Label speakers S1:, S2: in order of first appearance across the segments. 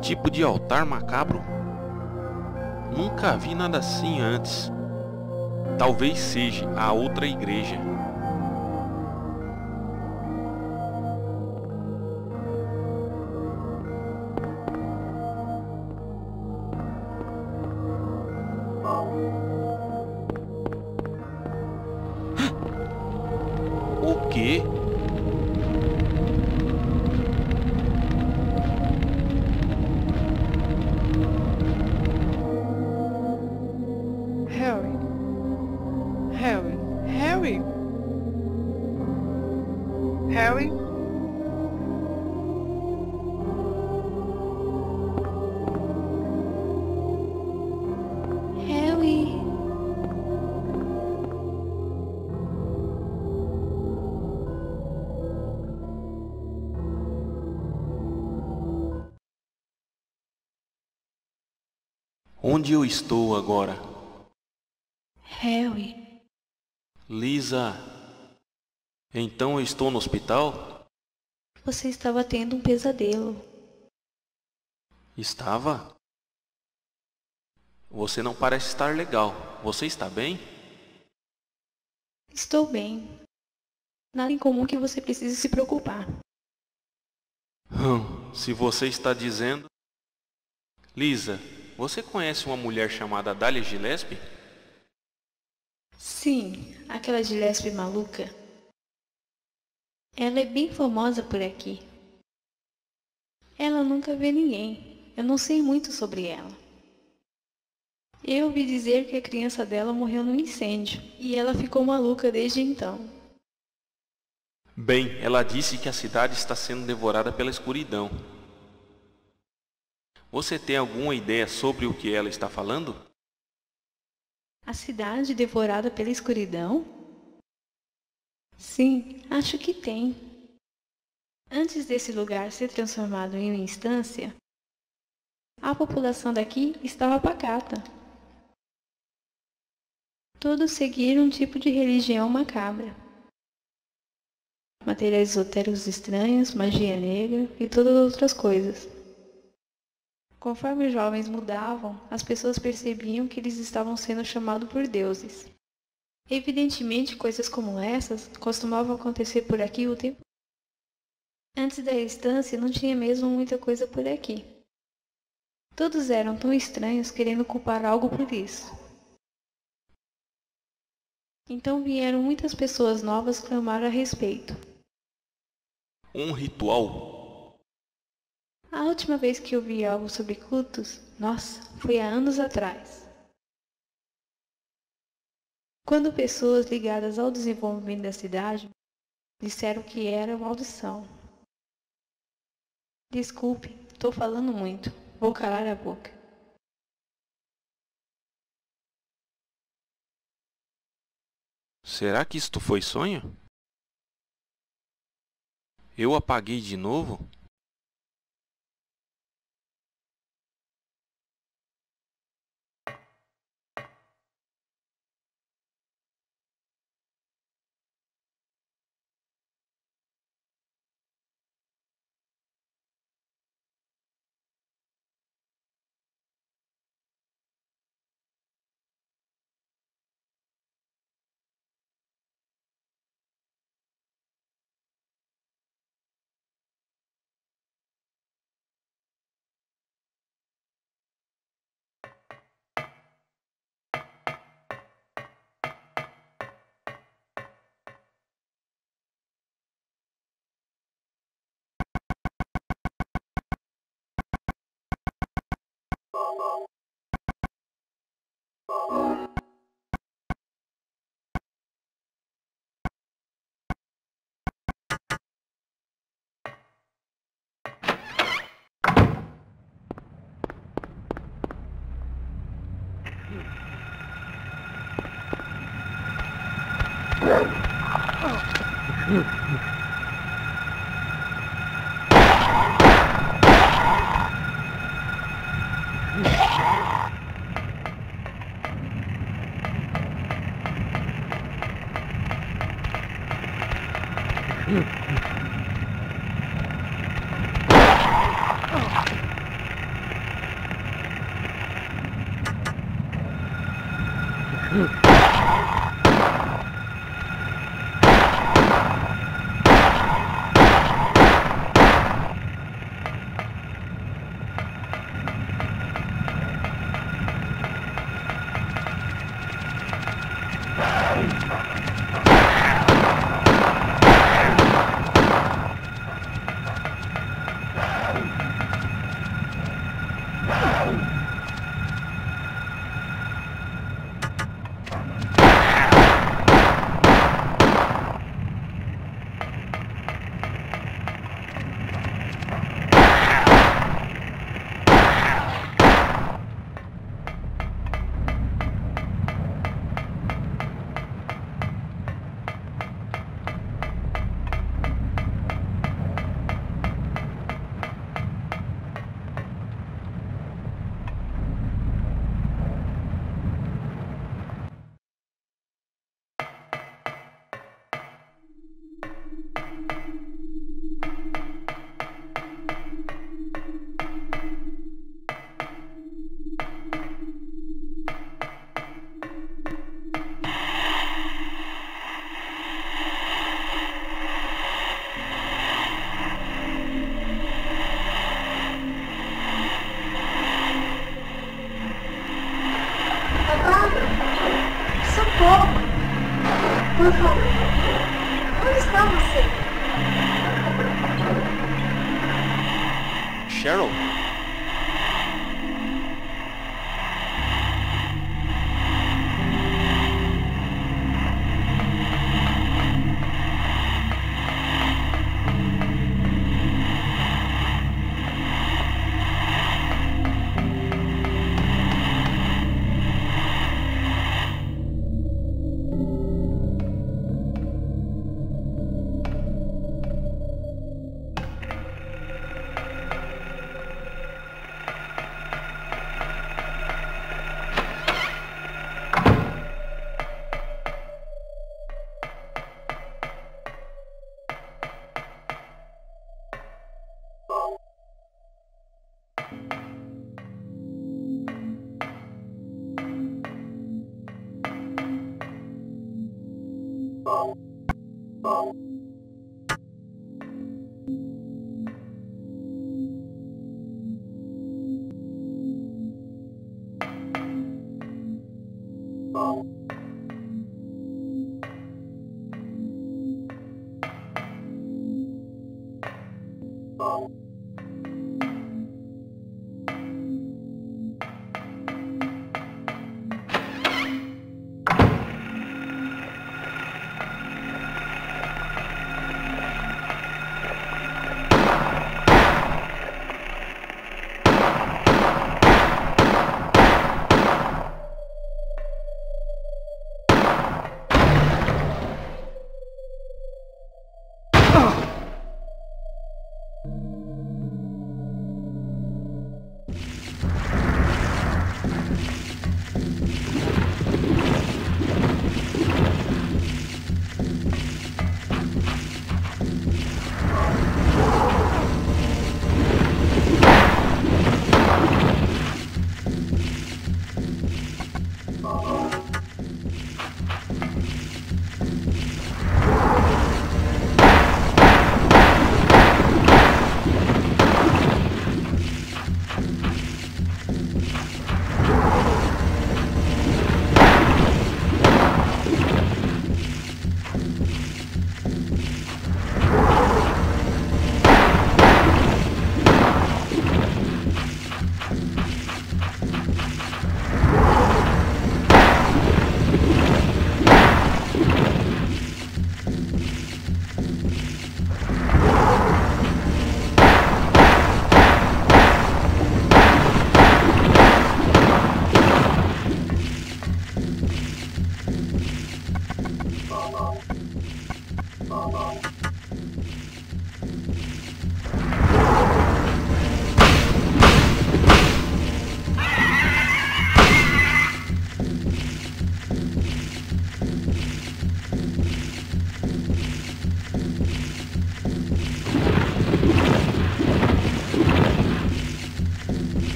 S1: Tipo de altar macabro? Nunca vi nada assim antes. Talvez seja a outra igreja. Onde eu estou agora?
S2: Harry.
S1: Lisa. Então eu estou no hospital?
S2: Você estava tendo um pesadelo.
S1: Estava? Você não parece estar legal. Você está bem?
S2: Estou bem. Nada em comum que você precise se preocupar.
S1: Hum, se você está dizendo. Lisa, você conhece uma mulher chamada Dália Gillespie?
S2: Sim, aquela Gillespie maluca. Ela é bem famosa por aqui. Ela nunca vê ninguém. Eu não sei muito sobre ela. Eu ouvi dizer que a criança dela morreu num incêndio e ela ficou maluca desde então.
S1: Bem, ela disse que a cidade está sendo devorada pela escuridão. Você tem alguma ideia sobre o que ela está falando?
S2: A cidade devorada pela escuridão? Sim, acho que tem. Antes desse lugar ser transformado em uma instância, a população daqui estava pacata. Todos seguiram um tipo de religião macabra. Materiais esotéricos estranhos, magia negra e todas outras coisas. Conforme os jovens mudavam, as pessoas percebiam que eles estavam sendo chamados por deuses. Evidentemente, coisas como essas costumavam acontecer por aqui o tempo. Antes da estância, não tinha mesmo muita coisa por aqui. Todos eram tão estranhos querendo culpar algo por isso. Então vieram muitas pessoas novas clamar a respeito.
S1: Um ritual?
S2: A última vez que eu vi algo sobre cultos, nossa, foi há anos atrás. Quando pessoas ligadas ao desenvolvimento da cidade disseram que era maldição. Desculpe, estou falando muito. Vou calar a boca.
S1: Será que isto foi sonho? Eu apaguei de novo?
S2: Mm-hmm.
S1: Cheryl?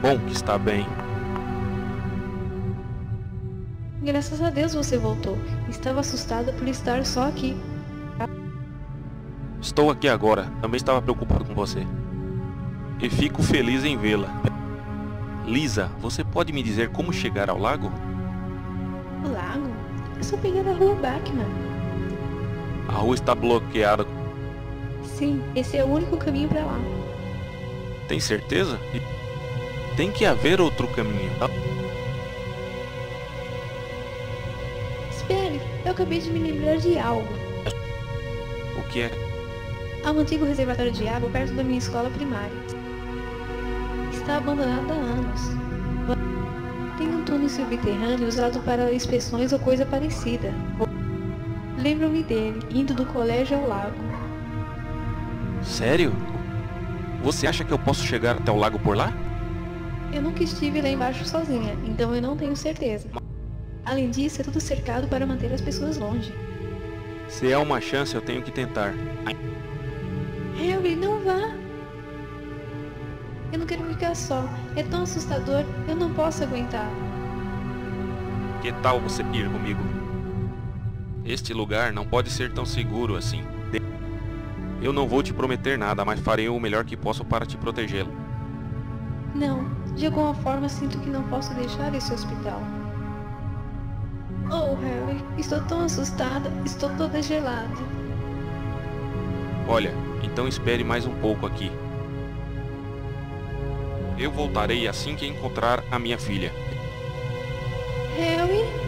S1: Bom que está bem.
S2: Graças a Deus você voltou. Estava assustada por estar só aqui.
S1: Estou aqui agora. Também estava preocupado com você. E fico feliz em vê-la. Lisa, você pode me dizer como chegar ao lago?
S2: O lago? É só pegar a rua Bachman.
S1: A rua está bloqueada.
S2: Sim, esse é o único caminho para lá.
S1: Tem certeza? Tem que haver outro caminho.
S2: Espere, eu acabei de me lembrar de algo.
S1: O que é?
S2: Há um antigo reservatório de água perto da minha escola primária. Está abandonado há anos. Tem um túnel subterrâneo usado para inspeções ou coisa parecida. Lembro-me dele, indo do colégio ao lago.
S1: Sério? Você acha que eu posso chegar até o lago por lá?
S2: Eu nunca estive lá embaixo sozinha, então eu não tenho certeza. Além disso, é tudo cercado para manter as pessoas longe.
S1: Se é uma chance, eu tenho que tentar.
S2: Harry, não vá! Eu não quero ficar só. É tão assustador, eu não posso aguentar.
S1: Que tal você ir comigo? Este lugar não pode ser tão seguro assim. Eu não vou te prometer nada, mas farei o melhor que posso para te protegê-lo.
S2: Não, de alguma forma sinto que não posso deixar esse hospital. Oh, Harry, estou tão assustada, estou toda gelada.
S1: Olha, então espere mais um pouco aqui. Eu voltarei assim que encontrar a minha filha.
S2: Harry?